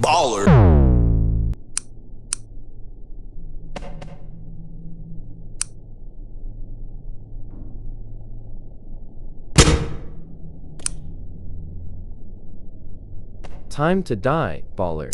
Baller. Time to die, baller.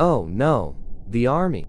Oh no, the army.